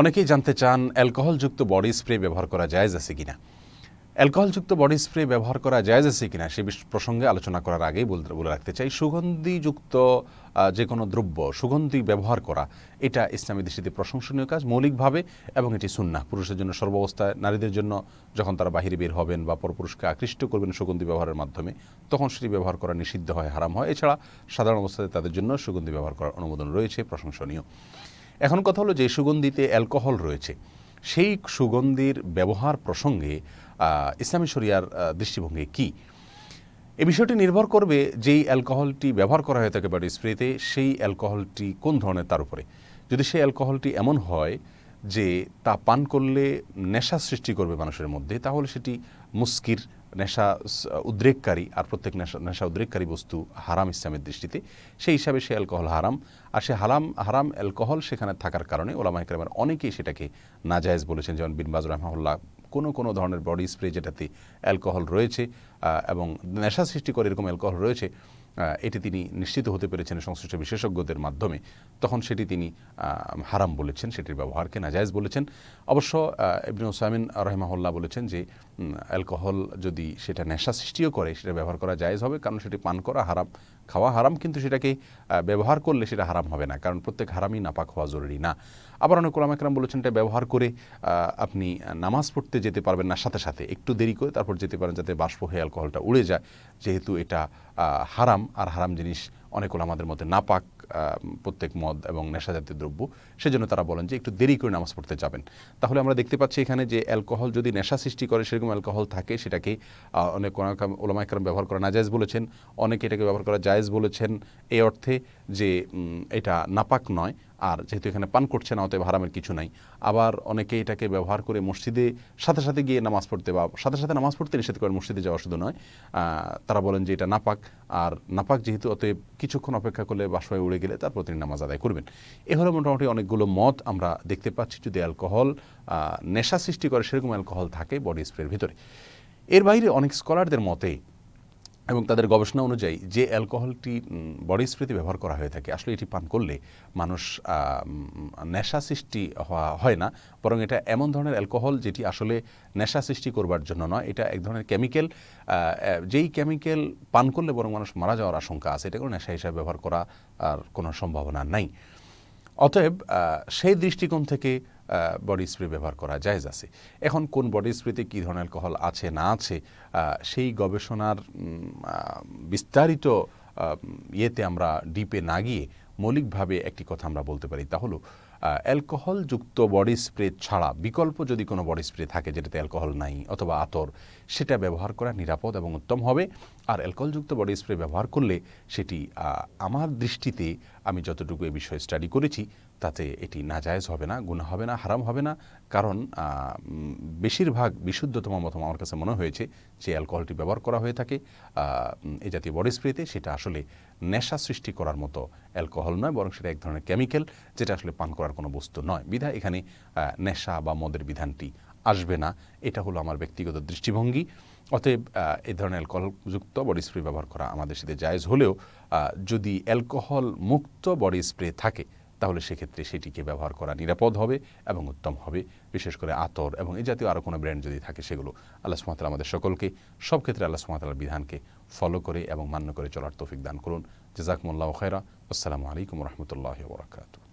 অনেকেই জানতে চান, অ্যালকোহলযুক্ত বডি স্প্রে ব্যবহার করা জায়েজ আছে কিনা? অ্যালকোহলযুক্ত বডি স্প্রে ব্যবহার করা জায়েজ আছে কিনা সে প্রসঙ্গে আলোচনা করার আগেই বলে রাখতে চাই। সুগন্ধিযুক্ত যে কোনো দ্রব্য, সুগন্ধি ব্যবহার করা, এটা ইসলামী দৃষ্টিতে প্রশংসনীয় কাজ, মৌলিকভাবে, এবং এটি সুন্না পুরুষের জন্য সর্বাবস্থায়, নারীদের জন্য যখন তারা বাহিরে বের হবেন বা পরপুরুষকে আকৃষ্ট করবেন সুগন্ধি ব্যবহারের মাধ্যমে, তখন সেটি ব্যবহার করা নিষিদ্ধ হয়, হারাম হয়। এছাড়া সাধারণ অবস্থায় তাদের জন্য সুগন্ধি ব্যবহার করার অনুমোদন রয়েছে, প্রশংসনীয়। এখন কথা হলো যে সুগন্ধিতে অ্যালকোহল রয়েছে। সেই সুগন্ধির ব্যবহার প্রসঙ্গে ইসলামী শরিয়ার দৃষ্টিভঙ্গি কি? এ বিষয়টি নির্ভর করবে যেই অ্যালকোহলটি ব্যবহার করা হয়ে থাকে বডি স্প্রেতে সেই অ্যালকোহলটি কোন ধরনের তার উপরে। যদি সেই অ্যালকোহলটি এমন হয় যে তা পান করলে নেশা সৃষ্টি করবে মানুষের মধ্যে, তাহলে সেটি মুস্কির, নেশা উদ্রেককারী আর প্রত্যেক নেশা নেশা উদ্রেককারী বস্তু হারাম ইসলামের দৃষ্টিতে। সেই হিসাবে সে অ্যালকোহল হারাম। আর সে হারাম হারাম অ্যালকোহল সেখানে থাকার কারণে ওলামা ইকরামের অনেকেই সেটাকে নাজায়েজ বলেছেন। যেমন বিনবাজ রহমাউল্লাহ কোনো কোনো ধরনের বডি স্প্রে যেটাতে অ্যালকোহল রয়েছে এবং নেশা সৃষ্টি করে এরকম অ্যালকোহল রয়েছে এটি তিনি নিশ্চিত হতে পেরেছেন সংশ্লিষ্ট বিশেষজ্ঞদের মাধ্যমে। তখন সেটি তিনি হারাম বলেছেন, সেটির ব্যবহারকে নাজায়জ বলেছেন। অবশ্য ইবনে ওসামিন রহমাহুল্লাহ বলেছেন যে অ্যালকোহল যদি সেটা নেশা সৃষ্টিও করে, সেটা ব্যবহার করা জায়েজ হবে, কারণ সেটি পান করা হারাম। খাওয়া হারাম, কিন্তু সেটাকে ব্যবহার করলে সেটা হারাম হবে না। কারণ প্রত্যেক হারামই নাপাক হওয়া জরুরি না। আবার অনেক ওলামা একরাম বলেছেন, এটা ব্যবহার করে আপনি নামাজ পড়তে যেতে পারবেন না, সাথে সাথে। একটু দেরি করে তারপর যেতে পারেন, যাতে বাষ্প হয়ে অ্যালকোহলটা উড়ে যায়। যেহেতু এটা হারাম, আর হারাম জিনিস অনেক আমাদের মধ্যে নাপাক প্রত্যেক মদ এবং নেশা জাতীয় দ্রব্য, সেজন্য তারা বলেন যে একটু দেরি করে নামাজ পড়তে যাবেন। তাহলে আমরা দেখতে পাচ্ছি এখানে যে অ্যালকোহল যদি নেশা সৃষ্টি করে, সেরকম অ্যালকোহল থাকে, সেটাকে অনেক ওলামাইকরম ব্যবহার করা নাজায়জ বলেছেন। অনেকে এটাকে ব্যবহার করা জায়েজ বলেছেন। এই অর্থে যে এটা নাপাক নয় আর যেহেতু এখানে পান করছে না অতএব হারামের কিছু নাই। আবার অনেকে এটাকে ব্যবহার করে মসজিদে সাথে সাথে গিয়ে নামাজ পড়তে বা সাথে সাথে নামাজ পড়তে নিষেধ করেন, মসজিদে যাওয়া শুধু নয়। তারা বলেন যে এটা নাপাক। আর নাপাক যেহেতু, অতএব কিছুক্ষণ অপেক্ষা করলে বাসায় উড়ে গেলে তারপর তিনি নামাজ আদায় করবেন। এ হলো মোটামুটি অনেকগুলো মত আমরা দেখতে পাচ্ছি। যদি অ্যালকোহল নেশা সৃষ্টি করে, সেরকম অ্যালকোহল থাকে বডি স্প্রের ভিতরে। এর বাইরে অনেক স্কলারদের মতে এবং তাদের গবেষণা অনুযায়ী যে অ্যালকোহলটি বডি স্প্রেতে ব্যবহার করা হয়ে থাকে, আসলে এটি পান করলে মানুষ নেশা সৃষ্টি হয় না, বরং এটা এমন ধরনের অ্যালকোহল যেটি আসলে নেশা সৃষ্টি করবার জন্য নয়। এটা এক ধরনের কেমিক্যাল যেই কেমিক্যাল পান করলে বরং মানুষ মারা যাওয়ার আশঙ্কা আছে, এটা কোনো নেশা হিসাবে ব্যবহার করা আর কোনো সম্ভাবনা নাই। অতএব সেই দৃষ্টিকোণ থেকে বডি স্প্রে ব্যবহার করা জায়েজ আছে। এখন কোন বডি স্প্রেতে কী ধরনের অ্যালকোহল আছে, না আছে সেই গবেষণার বিস্তারিত ইয়েতে আমরা ডিপে না গিয়ে মৌলিকভাবে একটি কথা আমরা বলতে পারি, তা হলো অ্যালকোহলযুক্ত বডি স্প্রে ছাড়া, বিকল্প যদি কোনো বডি স্প্রে থাকে যেটাতে অ্যালকোহল নাই অথবা আতর, সেটা ব্যবহার করা নিরাপদ এবং উত্তম হবে। আর অ্যালকোহলযুক্ত বডি স্প্রে ব্যবহার করলে সেটি আমার দৃষ্টিতে আমি যতটুকু এ বিষয়ে স্টাডি করেছি, তাতে এটি নাজায়েজ হবে না গুণা হবে না, হারাম হবে না। কারণ বেশিরভাগ বিশুদ্ধতম মতম আমার কাছে মনে হয়েছে যে অ্যালকোহলটি ব্যবহার করা হয়ে থাকে এই জাতীয় বডি স্প্রেতে, সেটা আসলে নেশা সৃষ্টি করার মতো অ্যালকোহল নয়, বরং সেটা এক ধরনের কেমিক্যাল যেটা আসলে পান করার কোনো বস্তু নয়। বিধায় এখানে নেশা বা মদের বিধানটি আসবে না। এটা হলো আমার ব্যক্তিগত দৃষ্টিভঙ্গি। অতএব এই ধরনের অ্যালকোহলযুক্ত বডি স্প্রে ব্যবহার করা আমাদের সাথে জায়জ হলেও যদি অ্যালকোহল মুক্ত বডি স্প্রে থাকে তাহলে সেক্ষেত্রে সেটিকে ব্যবহার করা নিরাপদ হবে এবং উত্তম হবে। বিশেষ করে আতর এবং এ জাতীয় আরও কোনো ব্র্যান্ড যদি থাকে সেগুলো আল্লাহ সুমাতাল আমাদের সকলকে, সব ক্ষেত্রে আল্লাহ সুমাতালার বিধানকে ফলো করে এবং মান্য করে চলার তৌফিক দান করুন। জেজাকমুল্লাহ খেরা আসসালামু আলাইকুম রহমতুল্লাহ বরাকাতু